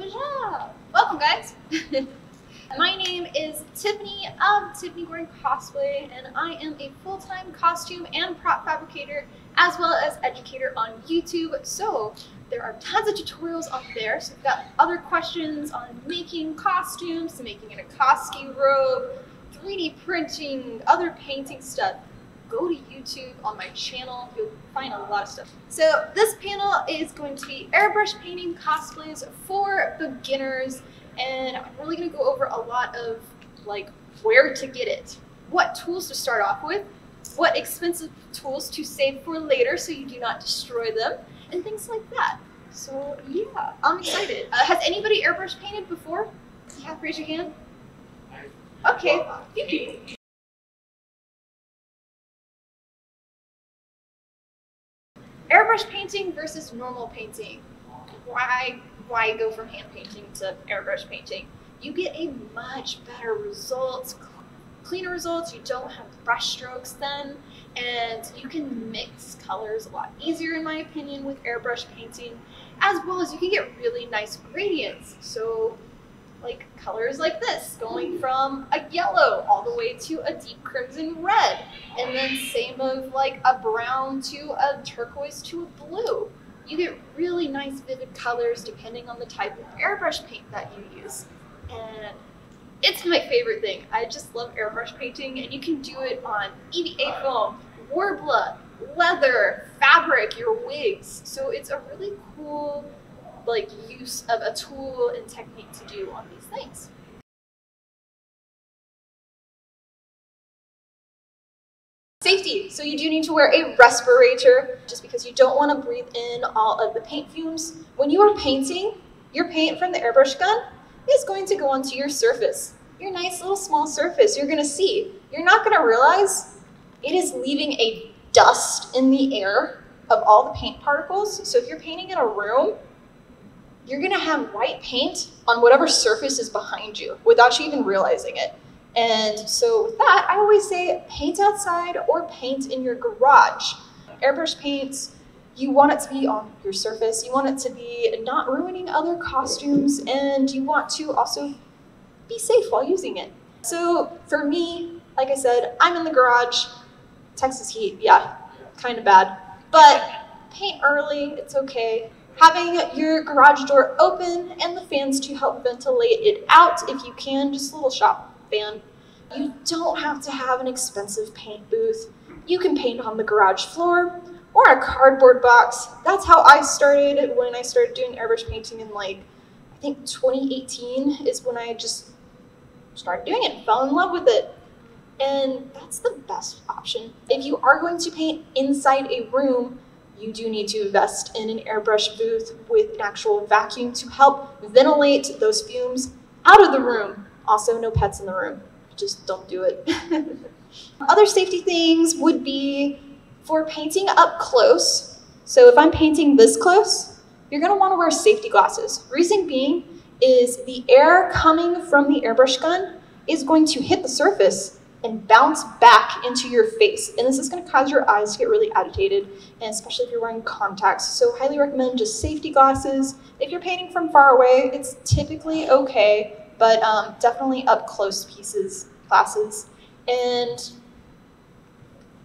Whatcha? Welcome, guys. My name is Tiffany of Tiffany Gordon Cosplay, and I am a full-time costume and prop fabricator, as well as educator on YouTube. So there are tons of tutorials on there. So if you've got other questions on making costumes, making an Akatsuki robe, 3D printing, other painting stuff, go to YouTube on my channel. You'll find a lot of stuff. So this panel is going to be airbrush painting cosplays for beginners. And I'm really gonna go over a lot of like where to get it, what tools to start off with, what expensive tools to save for later so you do not destroy them, and things like that. So yeah, I'm excited. Uh, has anybody airbrush painted before? Yeah, raise your hand. Okay, few people. Airbrush painting versus normal painting. Why why go from hand painting to airbrush painting? You get a much better results, cleaner results. You don't have brush strokes then, and you can mix colors a lot easier, in my opinion, with airbrush painting, as well as you can get really nice gradients. So like colors like this, going from a yellow all the way to a deep crimson red, and then same of like a brown to a turquoise to a blue. You get really nice vivid colors depending on the type of airbrush paint that you use. And it's my favorite thing. I just love airbrush painting and you can do it on EVA foam, Worbla, leather, fabric, your wigs. So it's a really cool like use of a tool and technique to do on these things. Safety. So you do need to wear a respirator just because you don't want to breathe in all of the paint fumes. When you are painting, your paint from the airbrush gun is going to go onto your surface. Your nice little small surface you're going to see. You're not going to realize it is leaving a dust in the air of all the paint particles. So if you're painting in a room, you're gonna have white paint on whatever surface is behind you without you even realizing it. And so with that, I always say paint outside or paint in your garage. Airbrush paints, you want it to be on your surface, you want it to be not ruining other costumes, and you want to also be safe while using it. So for me, like I said, I'm in the garage. Texas heat, yeah, kind of bad. But paint early, it's okay having your garage door open and the fans to help ventilate it out if you can, just a little shop fan. You don't have to have an expensive paint booth. You can paint on the garage floor or a cardboard box. That's how I started when I started doing airbrush painting in like, I think 2018 is when I just started doing it, fell in love with it. And that's the best option. If you are going to paint inside a room, you do need to invest in an airbrush booth with an actual vacuum to help ventilate those fumes out of the room. Also, no pets in the room. Just don't do it. Other safety things would be for painting up close. So if I'm painting this close, you're gonna wanna wear safety glasses. Reason being is the air coming from the airbrush gun is going to hit the surface and bounce back into your face. And this is going to cause your eyes to get really agitated, and especially if you're wearing contacts. So highly recommend just safety glasses. If you're painting from far away, it's typically okay, but um, definitely up close pieces, glasses. And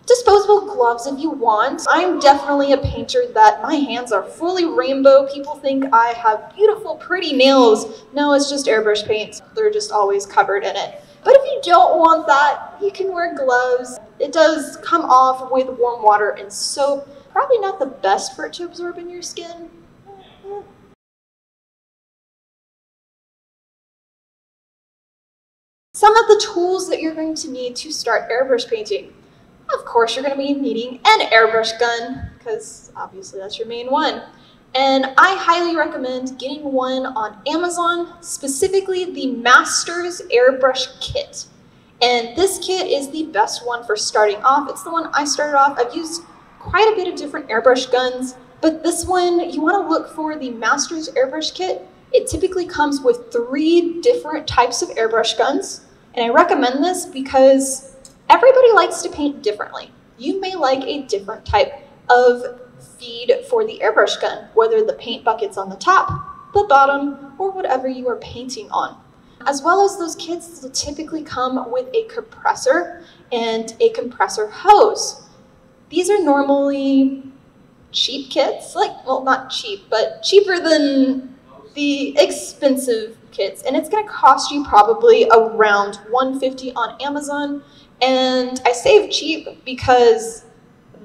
disposable gloves if you want. I'm definitely a painter that my hands are fully rainbow. People think I have beautiful, pretty nails. No, it's just airbrush paints. They're just always covered in it. But if you don't want that, you can wear gloves. It does come off with warm water and soap. Probably not the best for it to absorb in your skin. Some of the tools that you're going to need to start airbrush painting. Of course, you're going to be needing an airbrush gun, because obviously that's your main one. And I highly recommend getting one on Amazon, specifically the Masters Airbrush Kit. And this kit is the best one for starting off. It's the one I started off. I've used quite a bit of different airbrush guns, but this one, you wanna look for the Masters Airbrush Kit. It typically comes with three different types of airbrush guns. And I recommend this because everybody likes to paint differently. You may like a different type of feed for the airbrush gun, whether the paint bucket's on the top, the bottom, or whatever you are painting on. As well as those kits will typically come with a compressor and a compressor hose. These are normally cheap kits, like, well, not cheap, but cheaper than the expensive kits. And it's gonna cost you probably around 150 on Amazon. And I say cheap because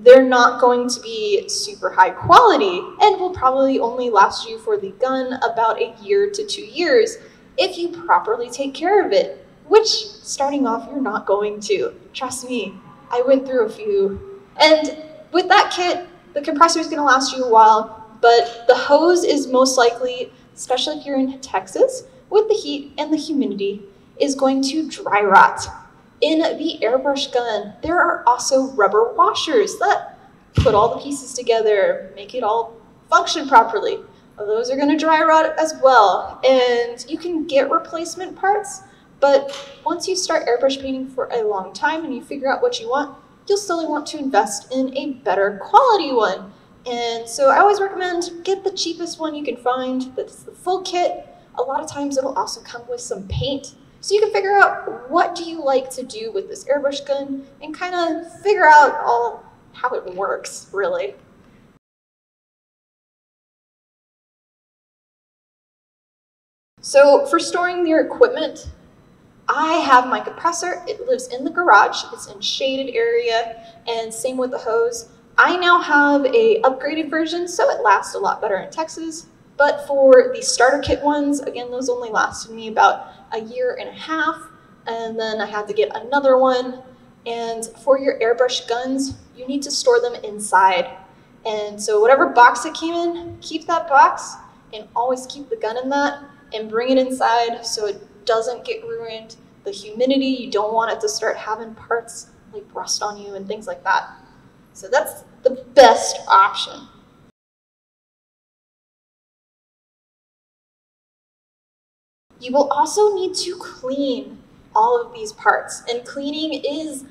they're not going to be super high quality and will probably only last you for the gun about a year to two years if you properly take care of it, which starting off you're not going to. Trust me, I went through a few. And with that kit, the compressor is going to last you a while, but the hose is most likely, especially if you're in Texas, with the heat and the humidity, is going to dry rot. In the airbrush gun, there are also rubber washers that put all the pieces together, make it all function properly. Those are going to dry rot as well. And you can get replacement parts, but once you start airbrush painting for a long time and you figure out what you want, you'll still want to invest in a better quality one. And so I always recommend get the cheapest one you can find that's the full kit. A lot of times it'll also come with some paint. So you can figure out what do you like to do with this airbrush gun and kind of figure out all how it works, really. So for storing your equipment, I have my compressor. It lives in the garage. It's in shaded area and same with the hose. I now have a upgraded version, so it lasts a lot better in Texas. But for the starter kit ones, again, those only lasted me about a year and a half. And then I had to get another one. And for your airbrush guns, you need to store them inside. And so whatever box it came in, keep that box and always keep the gun in that and bring it inside so it doesn't get ruined. The humidity, you don't want it to start having parts like rust on you and things like that. So that's the best option. You will also need to clean all of these parts. And cleaning is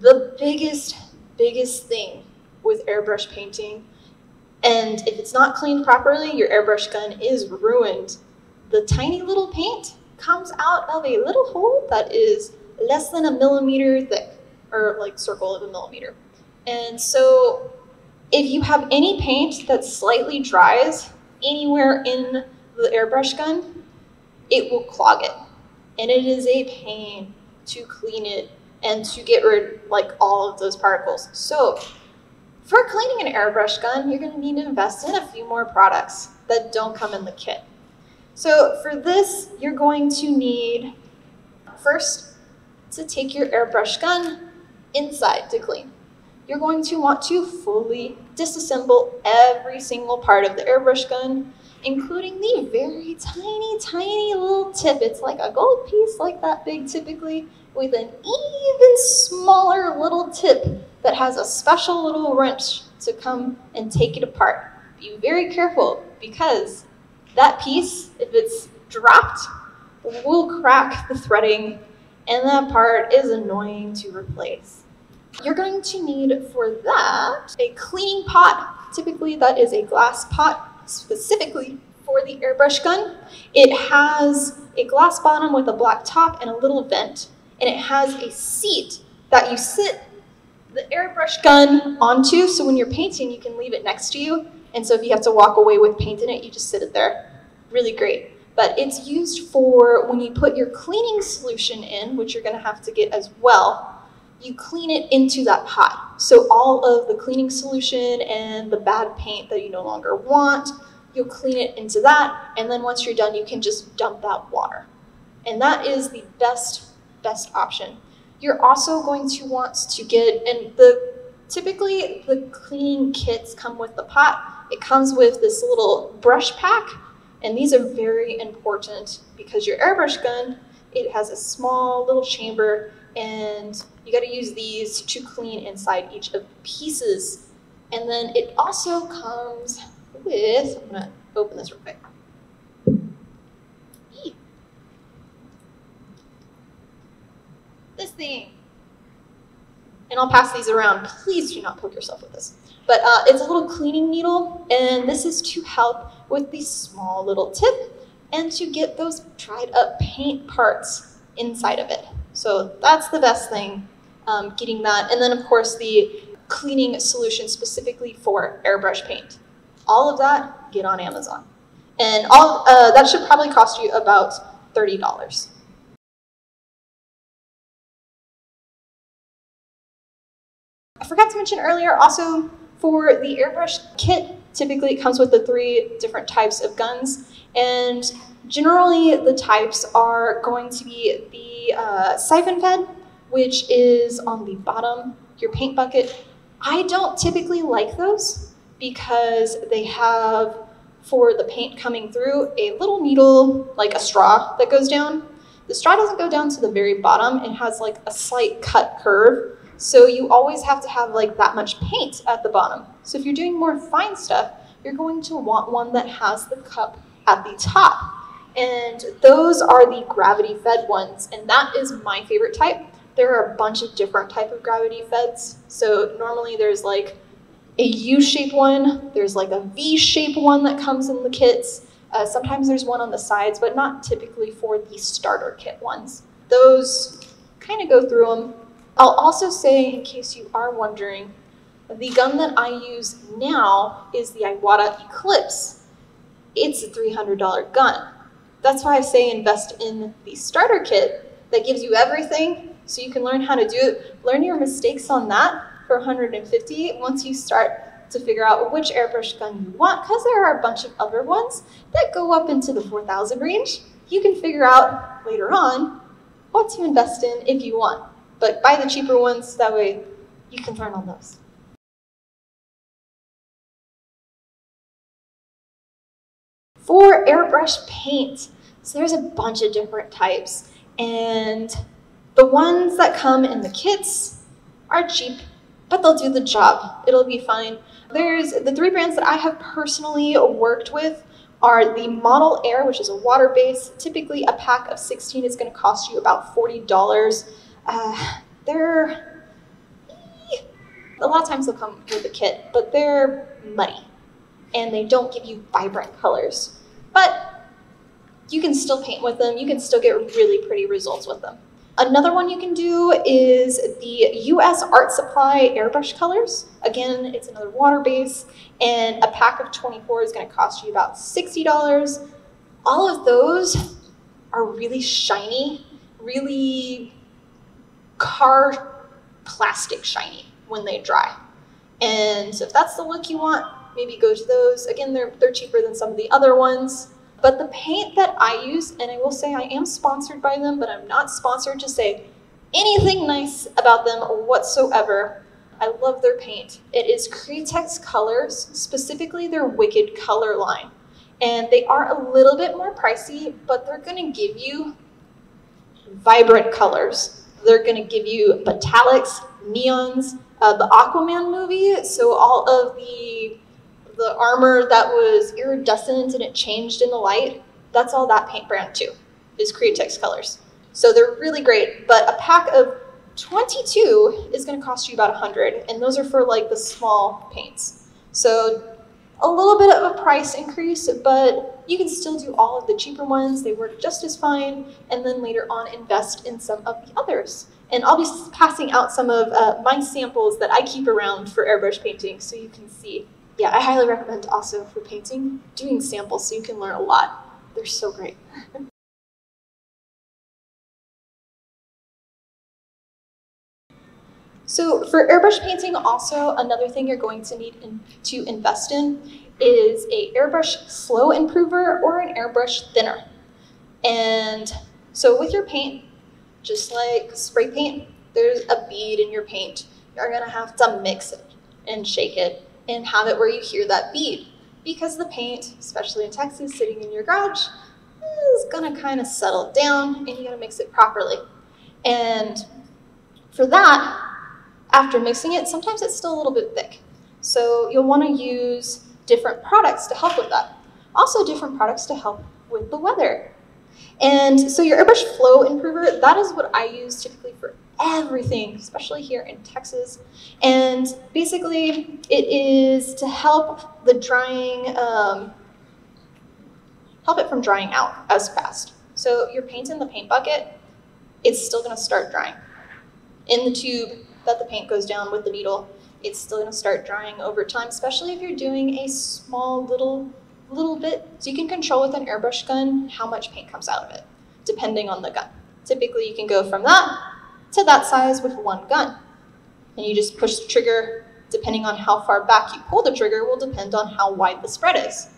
the biggest, biggest thing with airbrush painting. And if it's not cleaned properly, your airbrush gun is ruined the tiny little paint comes out of a little hole that is less than a millimeter thick, or like circle of a millimeter. And so if you have any paint that slightly dries anywhere in the airbrush gun, it will clog it. And it is a pain to clean it and to get rid like all of those particles. So for cleaning an airbrush gun, you're gonna need to invest in a few more products that don't come in the kit. So for this, you're going to need first to take your airbrush gun inside to clean. You're going to want to fully disassemble every single part of the airbrush gun, including the very tiny, tiny little tip. It's like a gold piece like that big typically, with an even smaller little tip that has a special little wrench to come and take it apart. Be very careful because that piece, if it's dropped, will crack the threading and that part is annoying to replace. You're going to need for that a cleaning pot. Typically that is a glass pot specifically for the airbrush gun. It has a glass bottom with a black top and a little vent and it has a seat that you sit the airbrush gun onto so when you're painting you can leave it next to you and so if you have to walk away with paint in it, you just sit it there. Really great. But it's used for when you put your cleaning solution in, which you're gonna have to get as well, you clean it into that pot. So all of the cleaning solution and the bad paint that you no longer want, you'll clean it into that. And then once you're done, you can just dump that water. And that is the best, best option. You're also going to want to get, and the typically the cleaning kits come with the pot, it comes with this little brush pack, and these are very important because your airbrush gun, it has a small little chamber, and you gotta use these to clean inside each of the pieces. And then it also comes with, I'm gonna open this real quick. This thing. and I'll pass these around. Please do not poke yourself with this. But uh, it's a little cleaning needle, and this is to help with the small little tip and to get those dried up paint parts inside of it. So that's the best thing, um, getting that. And then of course the cleaning solution specifically for airbrush paint. All of that, get on Amazon. And all uh, that should probably cost you about $30. I forgot to mention earlier also for the airbrush kit, typically it comes with the three different types of guns. And generally the types are going to be the uh, siphon fed, which is on the bottom, your paint bucket. I don't typically like those because they have, for the paint coming through, a little needle, like a straw that goes down. The straw doesn't go down to the very bottom. It has like a slight cut curve so you always have to have like that much paint at the bottom. So if you're doing more fine stuff, you're going to want one that has the cup at the top. And those are the gravity fed ones. And that is my favorite type. There are a bunch of different type of gravity feds. So normally there's like a U-shaped one. There's like a V-shaped one that comes in the kits. Uh, sometimes there's one on the sides, but not typically for the starter kit ones. Those kind of go through them I'll also say, in case you are wondering, the gun that I use now is the Iwata Eclipse. It's a $300 gun. That's why I say invest in the starter kit that gives you everything so you can learn how to do it. Learn your mistakes on that for 150 once you start to figure out which airbrush gun you want because there are a bunch of other ones that go up into the 4000 range. You can figure out later on what to invest in if you want. But buy the cheaper ones, that way you can learn on those. For airbrush paint, so there's a bunch of different types. And the ones that come in the kits are cheap, but they'll do the job. It'll be fine. There's the three brands that I have personally worked with are the Model Air, which is a water base. Typically, a pack of 16 is going to cost you about $40. Uh, they're a lot of times they'll come with a kit, but they're muddy and they don't give you vibrant colors. But you can still paint with them. You can still get really pretty results with them. Another one you can do is the US Art Supply airbrush colors. Again, it's another water base, and a pack of 24 is going to cost you about $60. All of those are really shiny, really car plastic shiny when they dry. And so if that's the look you want, maybe go to those. Again, they're, they're cheaper than some of the other ones. But the paint that I use, and I will say I am sponsored by them, but I'm not sponsored to say anything nice about them whatsoever. I love their paint. It is Createx Colors, specifically their Wicked color line. And they are a little bit more pricey, but they're gonna give you vibrant colors. They're going to give you metallics, neons, uh, the Aquaman movie. So all of the the armor that was iridescent and it changed in the light, that's all that paint brand too, is Createx colors. So they're really great, but a pack of 22 is going to cost you about 100, and those are for like the small paints. So a little bit of a price increase, but you can still do all of the cheaper ones. They work just as fine. And then later on, invest in some of the others. And I'll be passing out some of uh, my samples that I keep around for airbrush painting so you can see. Yeah, I highly recommend also for painting, doing samples so you can learn a lot. They're so great. So for airbrush painting, also another thing you're going to need in, to invest in is a airbrush flow improver or an airbrush thinner. And so with your paint, just like spray paint, there's a bead in your paint. You're gonna have to mix it and shake it and have it where you hear that bead because the paint, especially in Texas, sitting in your garage, is gonna kind of settle down and you gotta mix it properly. And for that, after mixing it, sometimes it's still a little bit thick. So you'll want to use different products to help with that. Also different products to help with the weather. And so your airbrush flow improver, that is what I use typically for everything, especially here in Texas. And basically, it is to help the drying, um, help it from drying out as fast. So your paint in the paint bucket, it's still gonna start drying. In the tube that the paint goes down with the needle, it's still gonna start drying over time, especially if you're doing a small little, little bit. So you can control with an airbrush gun how much paint comes out of it, depending on the gun. Typically you can go from that to that size with one gun. And you just push the trigger, depending on how far back you pull the trigger will depend on how wide the spread is.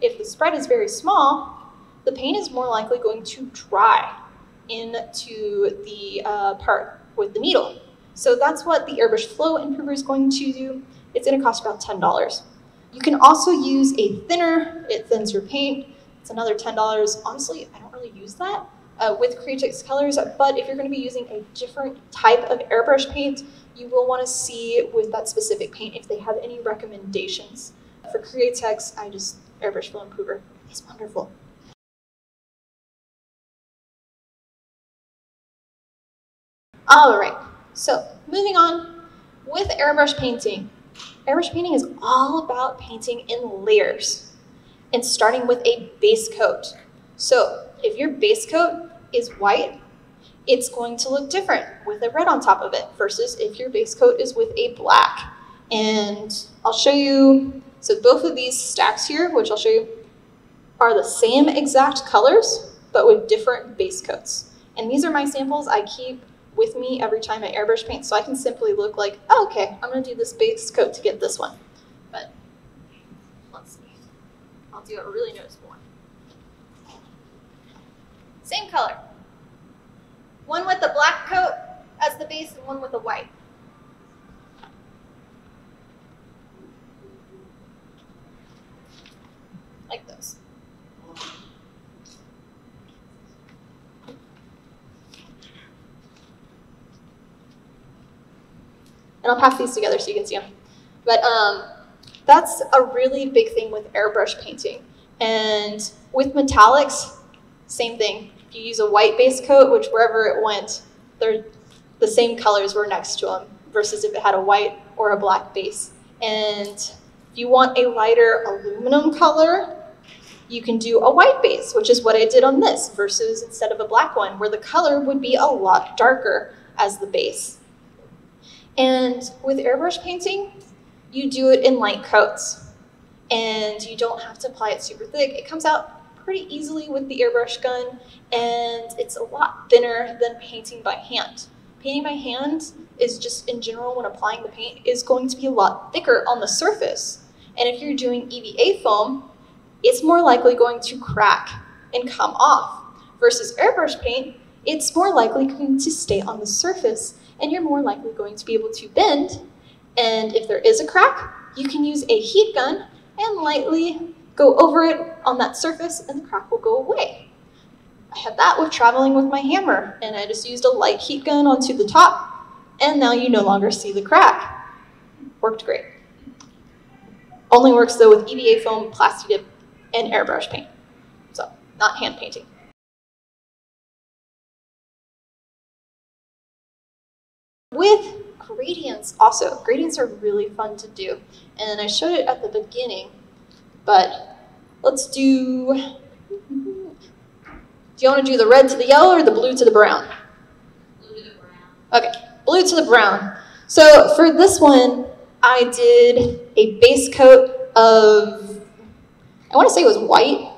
If the spread is very small, the paint is more likely going to dry into the uh, part with the needle. So that's what the airbrush flow improver is going to do. It's gonna cost about $10. You can also use a thinner, it thins your paint. It's another $10. Honestly, I don't really use that uh, with Createx colors, but if you're gonna be using a different type of airbrush paint, you will wanna see with that specific paint if they have any recommendations. For Createx, I just, airbrush flow improver is wonderful. All right, so moving on with airbrush painting. Airbrush painting is all about painting in layers and starting with a base coat. So if your base coat is white, it's going to look different with a red on top of it versus if your base coat is with a black. And I'll show you, so both of these stacks here, which I'll show you, are the same exact colors, but with different base coats. And these are my samples I keep with me every time I airbrush paint, so I can simply look like, oh, okay, I'm gonna do this base coat to get this one. But let's see, I'll do a really noticeable one. Same color. One with the black coat as the base and one with the white. Like those. And I'll pass these together so you can see them. But um, that's a really big thing with airbrush painting. And with metallics, same thing. If you use a white base coat, which wherever it went, they're, the same colors were next to them versus if it had a white or a black base. And if you want a lighter aluminum color, you can do a white base, which is what I did on this, versus instead of a black one, where the color would be a lot darker as the base. And with airbrush painting, you do it in light coats. And you don't have to apply it super thick. It comes out pretty easily with the airbrush gun, and it's a lot thinner than painting by hand. Painting by hand is just, in general, when applying the paint, is going to be a lot thicker on the surface. And if you're doing EVA foam, it's more likely going to crack and come off. Versus airbrush paint, it's more likely going to stay on the surface and you're more likely going to be able to bend. And if there is a crack, you can use a heat gun and lightly go over it on that surface and the crack will go away. I had that with traveling with my hammer and I just used a light heat gun onto the top and now you no longer see the crack. Worked great. Only works though with EVA foam, Plasti-Dip, and airbrush paint. So not hand painting. Gradients also, gradients are really fun to do. And I showed it at the beginning, but let's do, do you want to do the red to the yellow or the blue to the brown? Blue to the brown. Okay, blue to the brown. So for this one, I did a base coat of, I want to say it was white,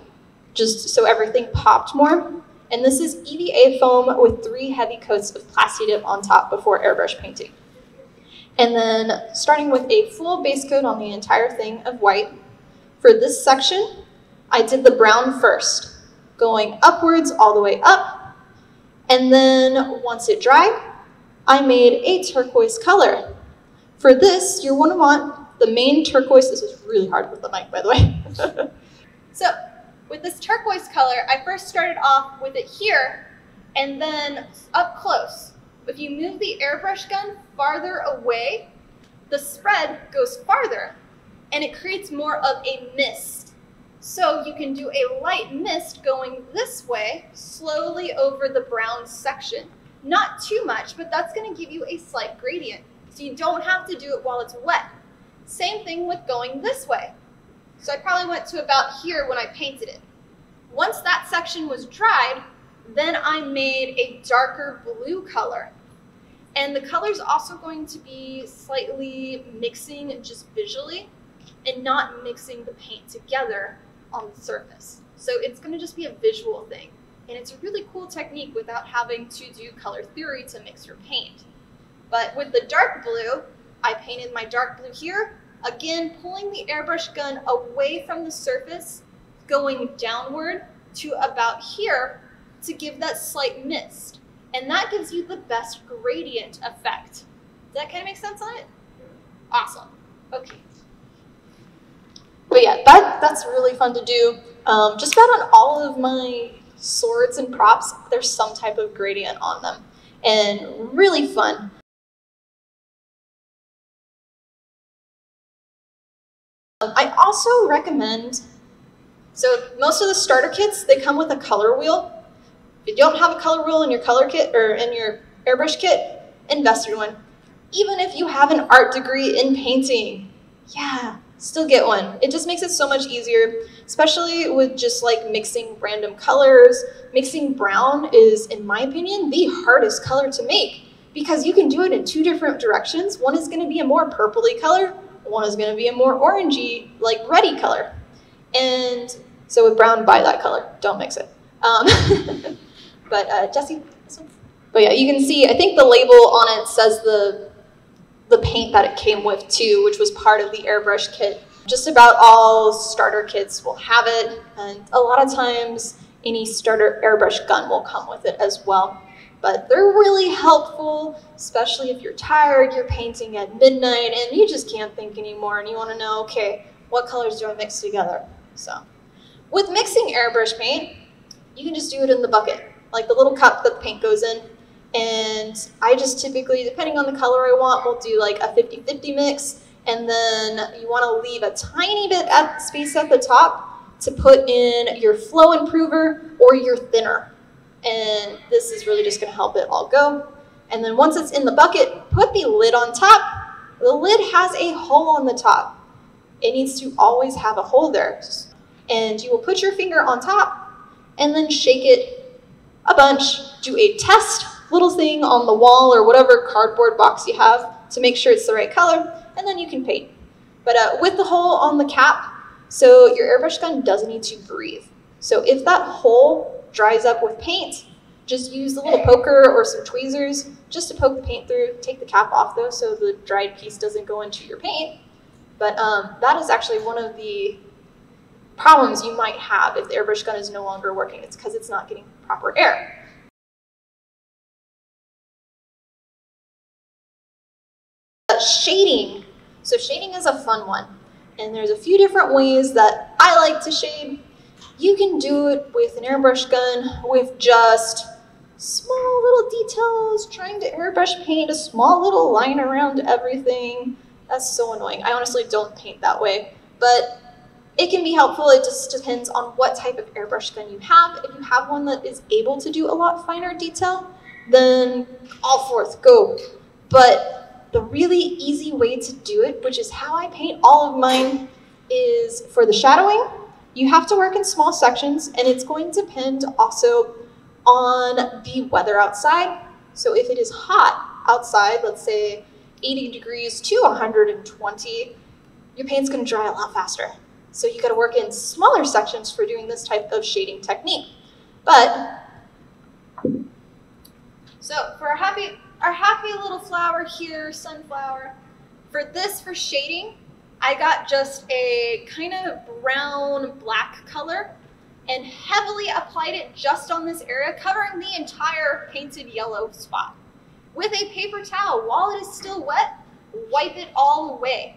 just so everything popped more. And this is EVA foam with three heavy coats of Plasti-Dip on top before airbrush painting. And then starting with a full base coat on the entire thing of white. For this section, I did the brown first, going upwards all the way up. And then once it dried, I made a turquoise color. For this, you're to want the main turquoise. This is really hard with the mic, by the way. so with this turquoise color, I first started off with it here and then up close. If you move the airbrush gun farther away, the spread goes farther and it creates more of a mist. So you can do a light mist going this way, slowly over the brown section. Not too much, but that's gonna give you a slight gradient. So you don't have to do it while it's wet. Same thing with going this way. So I probably went to about here when I painted it. Once that section was dried, then I made a darker blue color. And the color is also going to be slightly mixing just visually and not mixing the paint together on the surface. So it's going to just be a visual thing. And it's a really cool technique without having to do color theory to mix your paint. But with the dark blue, I painted my dark blue here, again pulling the airbrush gun away from the surface, going downward to about here to give that slight mist. And that gives you the best gradient effect. Does that kind of make sense on it? Awesome. Okay. But yeah, that, that's really fun to do. Um, just about on all of my swords and props, there's some type of gradient on them. And really fun. Um, I also recommend, so most of the starter kits, they come with a color wheel. If you don't have a color wheel in your color kit or in your airbrush kit, invest in one. Even if you have an art degree in painting, yeah, still get one. It just makes it so much easier, especially with just like mixing random colors. Mixing brown is, in my opinion, the hardest color to make because you can do it in two different directions. One is gonna be a more purpley color, one is gonna be a more orangey, like reddy color. And so with brown, buy that color, don't mix it. Um, but uh, Jesse, but yeah, you can see, I think the label on it says the the paint that it came with too, which was part of the airbrush kit. Just about all starter kits will have it, and a lot of times any starter airbrush gun will come with it as well. But they're really helpful, especially if you're tired, you're painting at midnight, and you just can't think anymore, and you want to know, okay, what colors do I mix together? So, with mixing airbrush paint, you can just do it in the bucket, like the little cup that the paint goes in. And I just typically, depending on the color I want, will do like a 50-50 mix. And then you want to leave a tiny bit at space at the top to put in your flow improver or your thinner. And this is really just going to help it all go. And then once it's in the bucket, put the lid on top. The lid has a hole on the top. It needs to always have a hole there. And you will put your finger on top and then shake it a bunch. Do a test little thing on the wall or whatever cardboard box you have to make sure it's the right color, and then you can paint. But uh, with the hole on the cap, so your airbrush gun doesn't need to breathe. So if that hole dries up with paint, just use the little poker or some tweezers just to poke the paint through. Take the cap off though so the dried piece doesn't go into your paint. But um, that is actually one of the problems you might have if the airbrush gun is no longer working. It's because it's not getting proper air. shading. So shading is a fun one. And there's a few different ways that I like to shade. You can do it with an airbrush gun with just small little details, trying to airbrush paint a small little line around everything. That's so annoying. I honestly don't paint that way. But it can be helpful. It just depends on what type of airbrush gun you have. If you have one that is able to do a lot finer detail, then all forth, go. But the really easy way to do it, which is how I paint all of mine, is for the shadowing, you have to work in small sections and it's going to depend also on the weather outside. So if it is hot outside, let's say 80 degrees to 120, your paint's gonna dry a lot faster. So you gotta work in smaller sections for doing this type of shading technique. But, so for a happy, our happy little flower here, sunflower. For this, for shading, I got just a kind of brown black color and heavily applied it just on this area, covering the entire painted yellow spot. With a paper towel, while it is still wet, wipe it all away.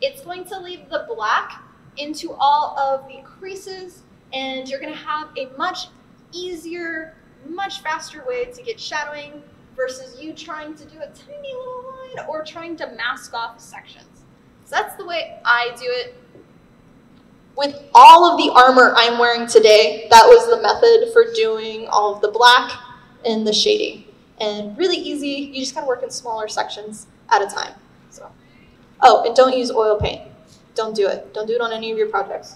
It's going to leave the black into all of the creases and you're gonna have a much easier, much faster way to get shadowing versus you trying to do a tiny little line or trying to mask off sections. So that's the way I do it. With all of the armor I'm wearing today, that was the method for doing all of the black and the shading. and really easy. You just gotta work in smaller sections at a time. So, oh, and don't use oil paint. Don't do it. Don't do it on any of your projects.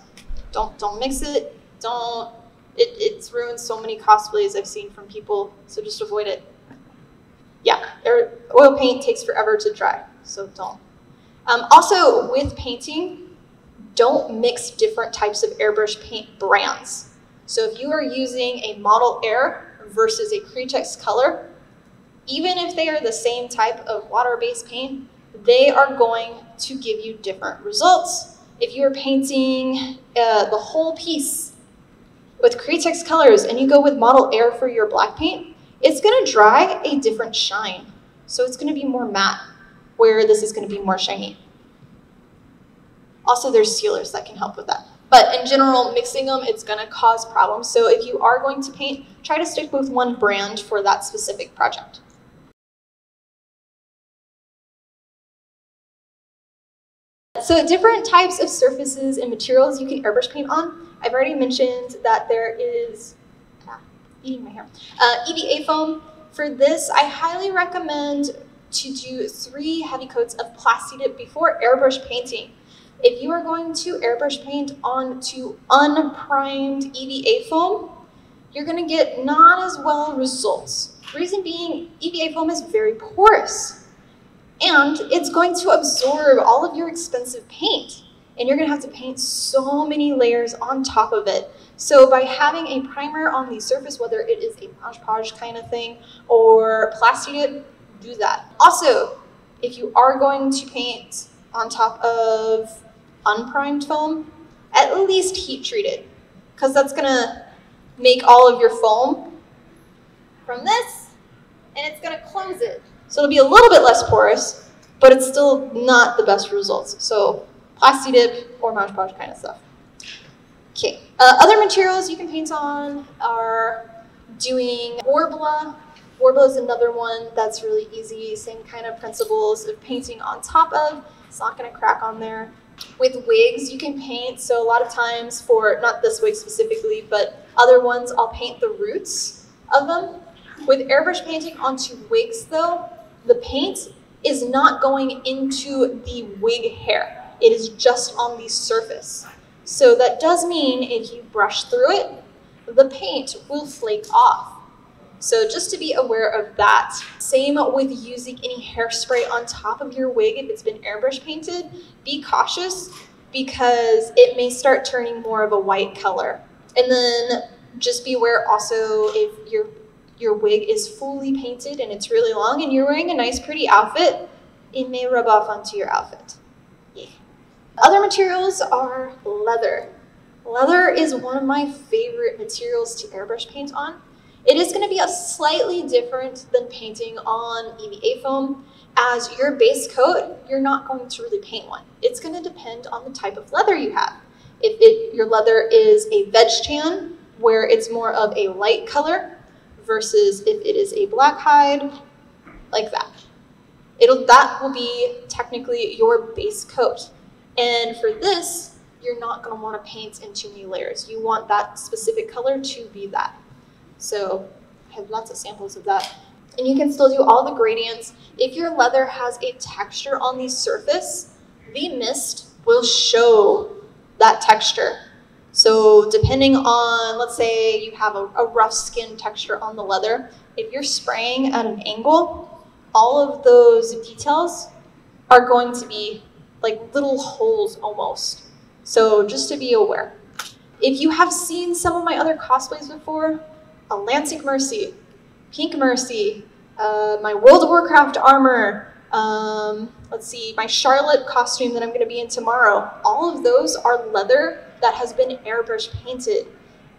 Don't don't mix it. Don't. It, it's ruined so many cosplays I've seen from people. So just avoid it. Yeah, oil paint takes forever to dry, so don't. Um, also, with painting, don't mix different types of airbrush paint brands. So if you are using a Model Air versus a Createx color, even if they are the same type of water-based paint, they are going to give you different results. If you are painting uh, the whole piece with Createx colors and you go with Model Air for your black paint, it's gonna dry a different shine. So it's gonna be more matte, where this is gonna be more shiny. Also, there's sealers that can help with that. But in general, mixing them, it's gonna cause problems. So if you are going to paint, try to stick with one brand for that specific project. So different types of surfaces and materials you can airbrush paint on. I've already mentioned that there is, ah, eating my hair, uh, EVA foam. For this, I highly recommend to do three heavy coats of Plasti-Dip before airbrush painting. If you are going to airbrush paint onto unprimed EVA foam, you're gonna get not as well results. Reason being, EVA foam is very porous and it's going to absorb all of your expensive paint and you're gonna have to paint so many layers on top of it. So by having a primer on the surface, whether it is a Mod Podge kind of thing or Plasti-Dip, do that. Also, if you are going to paint on top of unprimed foam, at least heat treat it because that's gonna make all of your foam from this and it's gonna close it. So it'll be a little bit less porous, but it's still not the best results. So Plasti-Dip or Mod Podge kind of stuff. Okay, uh, other materials you can paint on are doing Worbla. Worbla is another one that's really easy, same kind of principles of painting on top of. It's not gonna crack on there. With wigs, you can paint, so a lot of times for, not this wig specifically, but other ones, I'll paint the roots of them. With airbrush painting onto wigs though, the paint is not going into the wig hair. It is just on the surface. So that does mean if you brush through it, the paint will flake off. So just to be aware of that. Same with using any hairspray on top of your wig if it's been airbrush painted. Be cautious because it may start turning more of a white color. And then just be aware also if your your wig is fully painted and it's really long and you're wearing a nice pretty outfit, it may rub off onto your outfit. Yeah. Other materials are leather. Leather is one of my favorite materials to airbrush paint on. It is going to be a slightly different than painting on EVA foam. As your base coat, you're not going to really paint one. It's going to depend on the type of leather you have. If it, your leather is a veg tan, where it's more of a light color, versus if it is a black hide, like that. It'll, that will be technically your base coat. And for this, you're not want to paint in too many layers. You want that specific color to be that. So I have lots of samples of that. And you can still do all the gradients. If your leather has a texture on the surface, the mist will show that texture. So depending on, let's say you have a, a rough skin texture on the leather, if you're spraying at an angle, all of those details are going to be like little holes almost. So just to be aware. If you have seen some of my other cosplays before, a Lansing Mercy, Pink Mercy, uh, my World of Warcraft armor, um, let's see, my Charlotte costume that I'm going to be in tomorrow. All of those are leather that has been airbrush painted.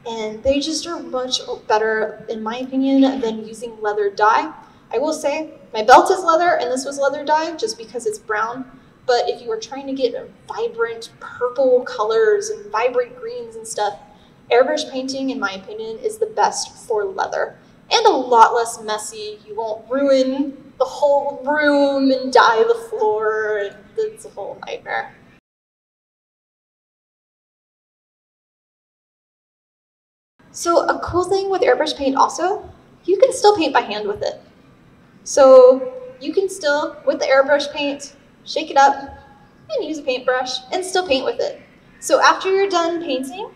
And they just are much better, in my opinion, than using leather dye. I will say, my belt is leather, and this was leather dye just because it's brown. But if you are trying to get vibrant purple colors and vibrant greens and stuff, airbrush painting, in my opinion, is the best for leather. And a lot less messy. You won't ruin the whole room and dye the floor. It's a whole nightmare. So a cool thing with airbrush paint also, you can still paint by hand with it. So you can still, with the airbrush paint, shake it up and use a paintbrush and still paint with it. So after you're done painting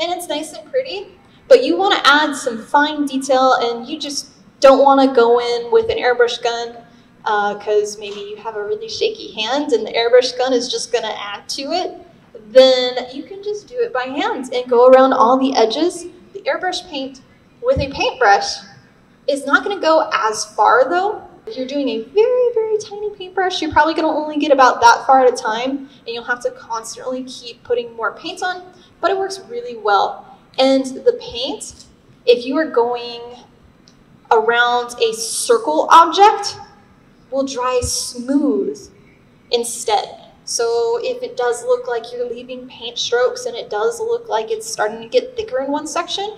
and it's nice and pretty, but you want to add some fine detail and you just don't want to go in with an airbrush gun because uh, maybe you have a really shaky hand and the airbrush gun is just going to add to it, then you can just do it by hand and go around all the edges. Airbrush paint with a paintbrush is not going to go as far though. If you're doing a very, very tiny paintbrush, you're probably going to only get about that far at a time and you'll have to constantly keep putting more paint on, but it works really well. And the paint, if you are going around a circle object, will dry smooth instead. So if it does look like you're leaving paint strokes and it does look like it's starting to get thicker in one section,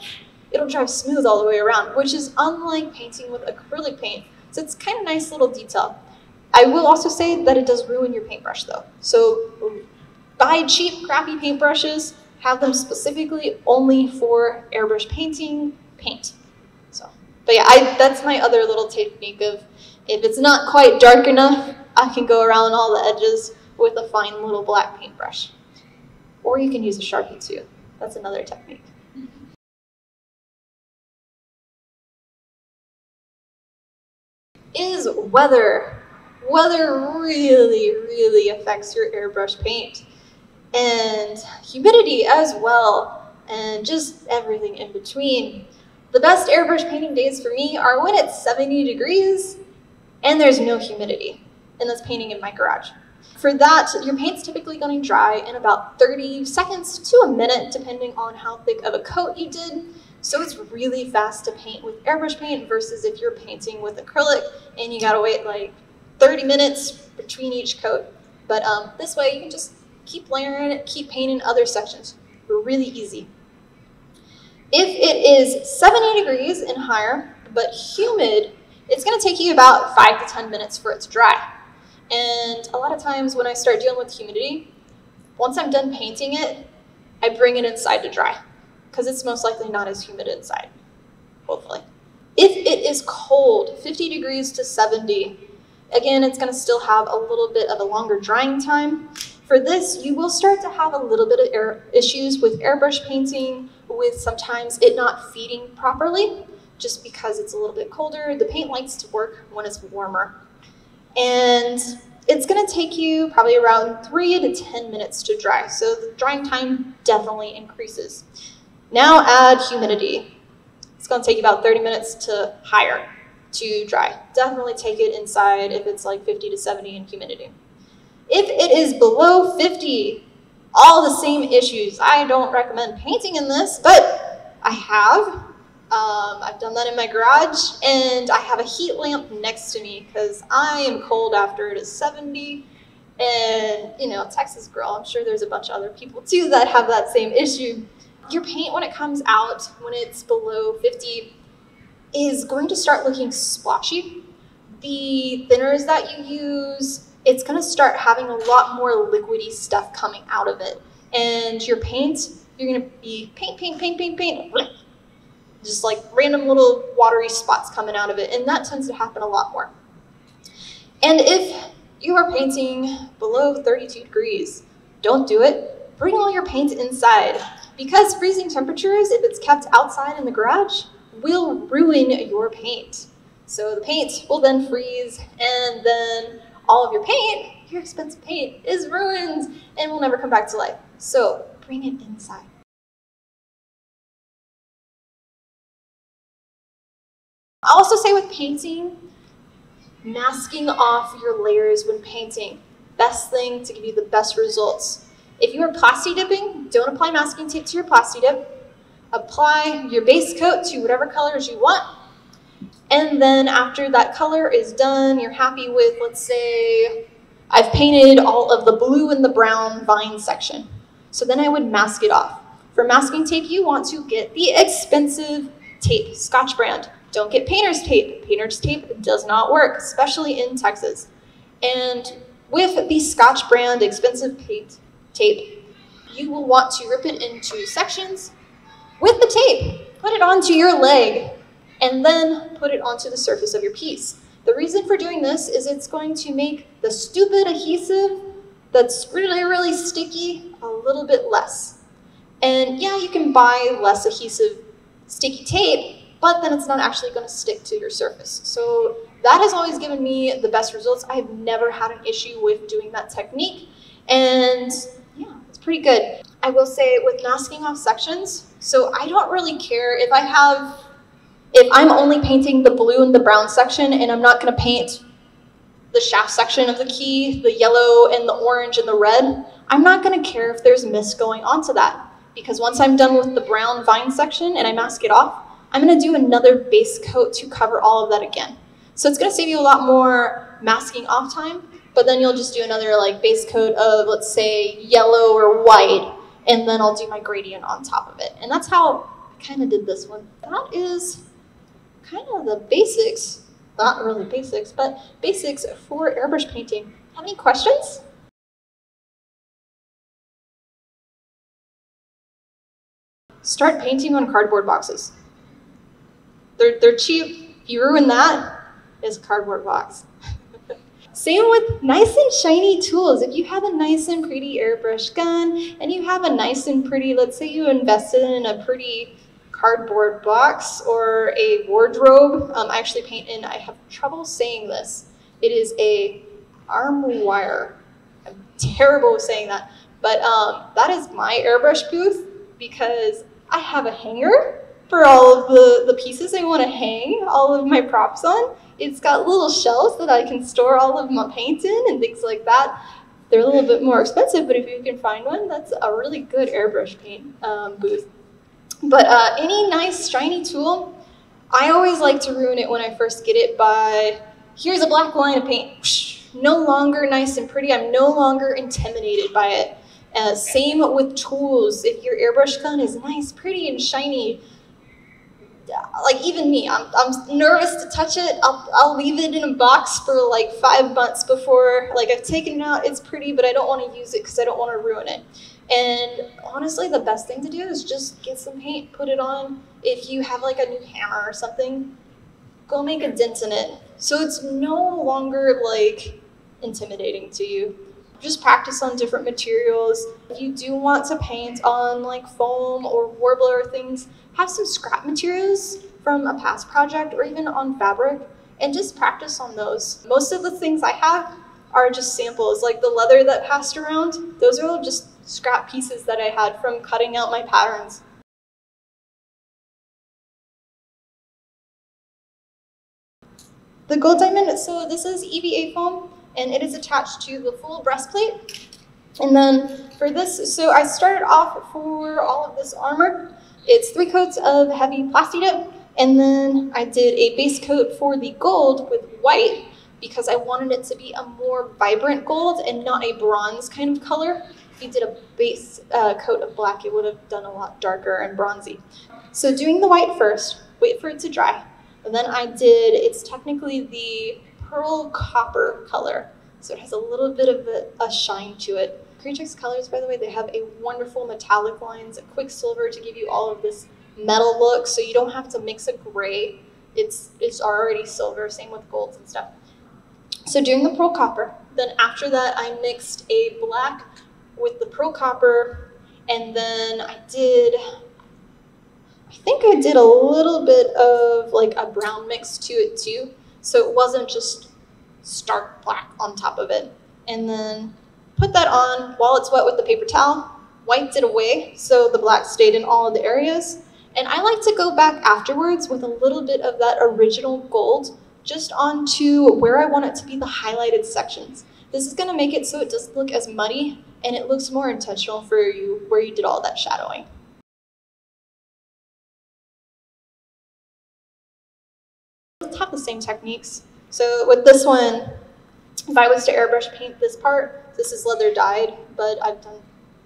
it'll dry smooth all the way around, which is unlike painting with acrylic paint. So it's kind of nice little detail. I will also say that it does ruin your paintbrush though. So buy cheap, crappy paintbrushes, have them specifically only for airbrush painting, paint. So, but yeah, I, that's my other little technique of if it's not quite dark enough, I can go around all the edges with a fine little black paintbrush. Or you can use a Sharpie too. That's another technique. Is weather. Weather really, really affects your airbrush paint. And humidity as well, and just everything in between. The best airbrush painting days for me are when it's 70 degrees and there's no humidity, and that's painting in my garage. For that, your paint's typically going to dry in about 30 seconds to a minute, depending on how thick of a coat you did. So it's really fast to paint with airbrush paint versus if you're painting with acrylic and you gotta wait like 30 minutes between each coat. But um, this way you can just keep layering it, keep painting other sections. Really easy. If it is 70 degrees and higher, but humid, it's gonna take you about five to 10 minutes for it to dry. And a lot of times when I start dealing with humidity, once I'm done painting it, I bring it inside to dry because it's most likely not as humid inside, hopefully. If it is cold, 50 degrees to 70, again, it's gonna still have a little bit of a longer drying time. For this, you will start to have a little bit of air issues with airbrush painting, with sometimes it not feeding properly, just because it's a little bit colder. The paint likes to work when it's warmer. And it's gonna take you probably around three to 10 minutes to dry. So the drying time definitely increases. Now add humidity. It's gonna take you about 30 minutes to higher to dry. Definitely take it inside if it's like 50 to 70 in humidity. If it is below 50, all the same issues. I don't recommend painting in this, but I have. Um, I've done that in my garage, and I have a heat lamp next to me because I am cold after it is 70. And, you know, Texas girl, I'm sure there's a bunch of other people too that have that same issue. Your paint, when it comes out, when it's below 50, is going to start looking splotchy. The thinners that you use, it's going to start having a lot more liquidy stuff coming out of it. And your paint, you're going to be paint, paint, paint, paint, paint, just like random little watery spots coming out of it, and that tends to happen a lot more. And if you are painting below 32 degrees, don't do it. Bring all your paint inside because freezing temperatures, if it's kept outside in the garage, will ruin your paint. So the paint will then freeze and then all of your paint, your expensive paint, is ruined and will never come back to life. So bring it inside. I also say with painting, masking off your layers when painting. Best thing to give you the best results. If you are plasti dipping, don't apply masking tape to your plasti dip. Apply your base coat to whatever colors you want. And then after that color is done, you're happy with, let's say, I've painted all of the blue and the brown vine section. So then I would mask it off. For masking tape, you want to get the expensive tape, Scotch brand. Don't get painter's tape. Painter's tape does not work, especially in Texas. And with the Scotch brand expensive tape, you will want to rip it into sections with the tape. Put it onto your leg and then put it onto the surface of your piece. The The reason for doing this is it's going to make the stupid adhesive that's really, really sticky a little bit less. And yeah, you can buy less adhesive sticky tape, but then it's not actually going to stick to your surface. So that has always given me the best results. I have never had an issue with doing that technique. And yeah, it's pretty good. I will say with masking off sections, so I don't really care if I have, if I'm only painting the blue and the brown section and I'm not going to paint the shaft section of the key, the yellow and the orange and the red, I'm not going to care if there's mist going onto that. Because once I'm done with the brown vine section and I mask it off, I'm going to do another base coat to cover all of that again. So it's going to save you a lot more masking off time, but then you'll just do another like base coat of, let's say, yellow or white, and then I'll do my gradient on top of it. And that's how I kind of did this one. That is kind of the basics not really basics, but basics for airbrush painting. Have any questions? Start painting on cardboard boxes. They're, they're cheap. If you ruin that, it's a cardboard box. Same with nice and shiny tools. If you have a nice and pretty airbrush gun and you have a nice and pretty, let's say you invested in a pretty cardboard box or a wardrobe. Um, I actually paint in, I have trouble saying this. It is a Armoire. I'm terrible with saying that. But um, that is my airbrush booth because I have a hanger for all of the, the pieces I want to hang all of my props on. It's got little shelves that I can store all of my paint in and things like that. They're a little bit more expensive, but if you can find one, that's a really good airbrush paint um, booth. But uh, any nice shiny tool, I always like to ruin it when I first get it by, here's a black line of paint. No longer nice and pretty. I'm no longer intimidated by it. Uh, same with tools. If your airbrush gun is nice, pretty, and shiny, like even me, I'm, I'm nervous to touch it. I'll, I'll leave it in a box for like five months before, like I've taken it out, it's pretty, but I don't want to use it because I don't want to ruin it. And honestly, the best thing to do is just get some paint, put it on. If you have like a new hammer or something, go make a dent in it. So it's no longer like intimidating to you. Just practice on different materials. If you do want to paint on like foam or Worbla things, have some scrap materials from a past project or even on fabric and just practice on those. Most of the things I have are just samples, like the leather that passed around, those are all just scrap pieces that I had from cutting out my patterns. The gold diamond, so this is EVA foam and it is attached to the full breastplate. And then for this, so I started off for all of this armor. It's three coats of heavy Plasti-Dip and then I did a base coat for the gold with white because I wanted it to be a more vibrant gold and not a bronze kind of color if you did a base uh, coat of black, it would have done a lot darker and bronzy. So doing the white first, wait for it to dry. And then I did, it's technically the pearl copper color. So it has a little bit of a, a shine to it. Createx colors, by the way, they have a wonderful metallic lines, a quicksilver to give you all of this metal look, so you don't have to mix a gray. It's, it's already silver, same with golds and stuff. So doing the pearl copper. Then after that, I mixed a black with the Pearl Copper, and then I did, I think I did a little bit of like a brown mix to it too, so it wasn't just stark black on top of it. And then put that on while it's wet with the paper towel, wiped it away so the black stayed in all of the areas. And I like to go back afterwards with a little bit of that original gold just onto where I want it to be the highlighted sections. This is gonna make it so it doesn't look as muddy and it looks more intentional for you where you did all that shadowing. have the same techniques. So with this one, if I was to airbrush paint this part, this is leather dyed, but I've done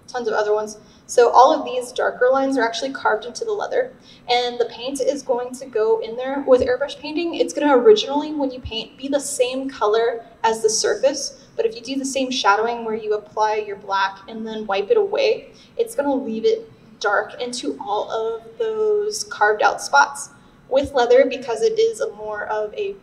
tons of other ones. So all of these darker lines are actually carved into the leather and the paint is going to go in there with airbrush painting. It's gonna originally, when you paint, be the same color as the surface, but if you do the same shadowing where you apply your black and then wipe it away, it's gonna leave it dark into all of those carved out spots. With leather, because it is a more of a,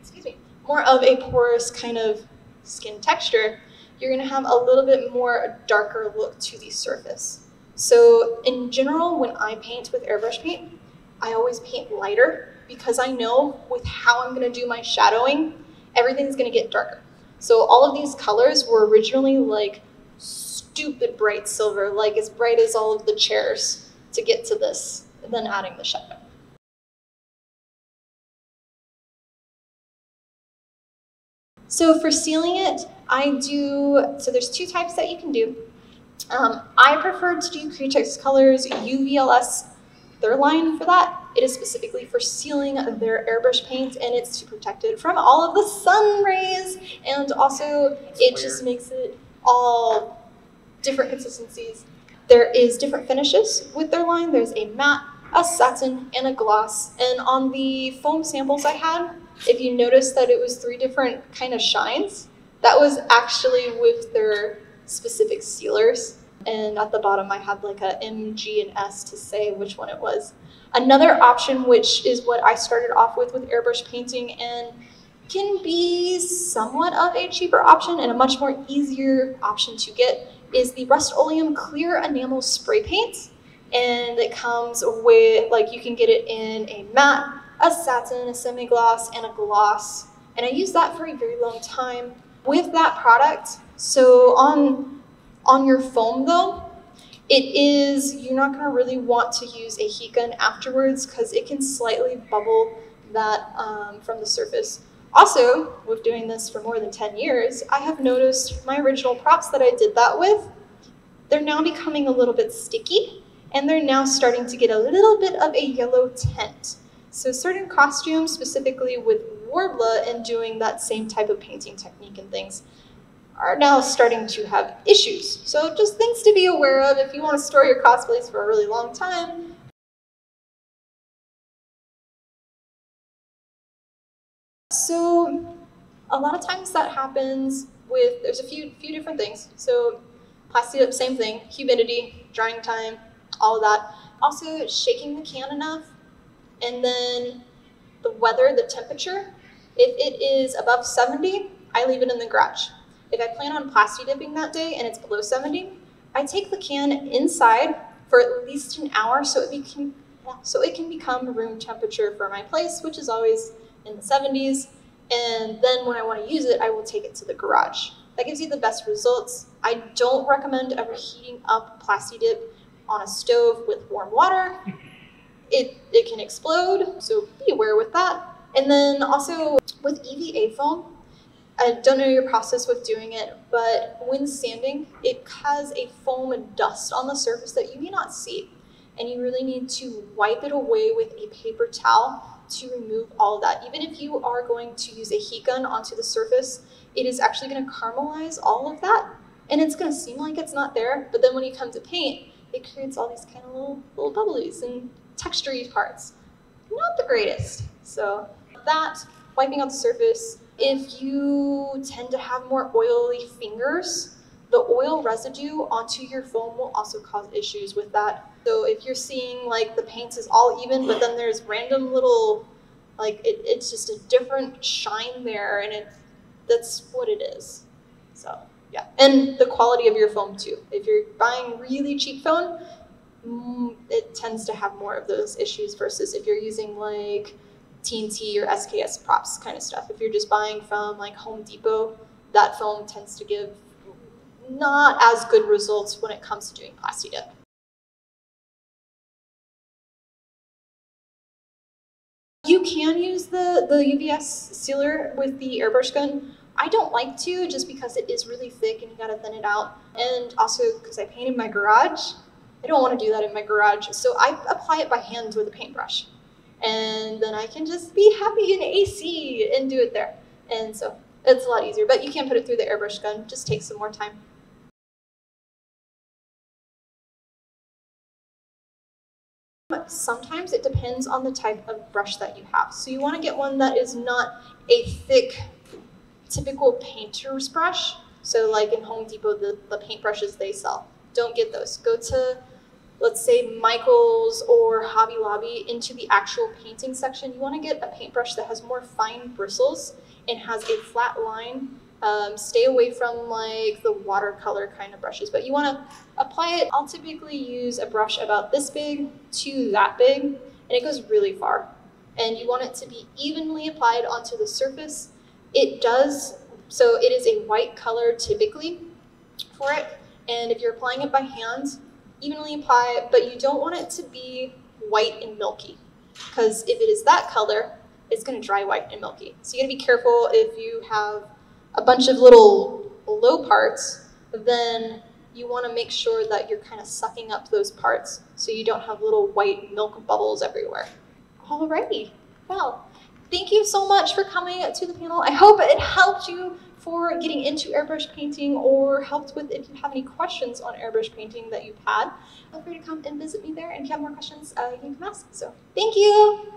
excuse me, more of a porous kind of skin texture, you're gonna have a little bit more darker look to the surface. So in general, when I paint with airbrush paint, I always paint lighter because I know with how I'm gonna do my shadowing, everything's gonna get darker. So all of these colors were originally like stupid bright silver, like as bright as all of the chairs to get to this, and then adding the shadow. So for sealing it, I do, so there's two types that you can do. Um, I prefer to do Createx Colors UVLS their line for that. It is specifically for sealing their airbrush paint and it's to protect it from all of the sun rays and also it just makes it all different consistencies. There is different finishes with their line. There's a matte, a satin, and a gloss. And on the foam samples I had, if you notice that it was three different kind of shines, that was actually with their specific sealers. And at the bottom, I had like a M, G, and S to say which one it was. Another option, which is what I started off with with airbrush painting and can be somewhat of a cheaper option and a much more easier option to get, is the Rust-Oleum Clear Enamel Spray Paint. And it comes with, like, you can get it in a matte, a satin, a semi-gloss, and a gloss. And I used that for a very long time with that product. So on on your foam though, it is, you're not gonna really want to use a heat gun afterwards because it can slightly bubble that um, from the surface. Also, with doing this for more than 10 years, I have noticed my original props that I did that with, they're now becoming a little bit sticky and they're now starting to get a little bit of a yellow tint. So certain costumes, specifically with Worbla and doing that same type of painting technique and things, are now starting to have issues. So just things to be aware of if you want to store your cosplays for a really long time. So a lot of times that happens with, there's a few, few different things. So plastic, same thing, humidity, drying time, all of that. Also shaking the can enough and then the weather, the temperature. If it is above 70, I leave it in the garage. If I plan on plasti dipping that day and it's below 70, I take the can inside for at least an hour so it can so it can become room temperature for my place, which is always in the 70s. And then when I want to use it, I will take it to the garage. That gives you the best results. I don't recommend ever heating up plasti dip on a stove with warm water. It, it can explode, so be aware with that. And then also with EVA foam, I don't know your process with doing it, but when sanding, it has a foam and dust on the surface that you may not see. And you really need to wipe it away with a paper towel to remove all of that. Even if you are going to use a heat gun onto the surface, it is actually going to caramelize all of that. And it's going to seem like it's not there, but then when you come to paint, it creates all these kind of little, little bubblies and textury parts. Not the greatest. So that, wiping out the surface, if you tend to have more oily fingers, the oil residue onto your foam will also cause issues with that. So if you're seeing like the paint is all even, but then there's random little, like it, it's just a different shine there and it, that's what it is. So yeah, and the quality of your foam too. If you're buying really cheap foam, mm, it tends to have more of those issues versus if you're using like TNT or SKS props kind of stuff. If you're just buying from like Home Depot, that foam tends to give not as good results when it comes to doing plasti dip. You can use the, the UVS sealer with the airbrush gun. I don't like to just because it is really thick and you gotta thin it out. And also because I paint in my garage, I don't wanna do that in my garage. So I apply it by hand with a paintbrush and then I can just be happy in AC and do it there. And so it's a lot easier, but you can put it through the airbrush gun, just takes some more time. Sometimes it depends on the type of brush that you have. So you want to get one that is not a thick, typical painter's brush. So like in Home Depot, the, the paint brushes they sell. Don't get those. Go to let's say Michael's or Hobby Lobby into the actual painting section, you want to get a paintbrush that has more fine bristles and has a flat line. Um, stay away from like the watercolor kind of brushes, but you want to apply it. I'll typically use a brush about this big to that big, and it goes really far. And you want it to be evenly applied onto the surface. It does, so it is a white color typically for it. And if you're applying it by hand, evenly apply it, but you don't want it to be white and milky because if it is that color, it's going to dry white and milky. So you got to be careful if you have a bunch of little low parts, then you want to make sure that you're kind of sucking up those parts so you don't have little white milk bubbles everywhere. Alrighty, well, thank you so much for coming to the panel. I hope it helped you for getting into airbrush painting or helped with if you have any questions on airbrush painting that you've had. Feel free to come and visit me there, and if you have more questions, uh, you can ask. So, thank you.